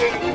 Get it.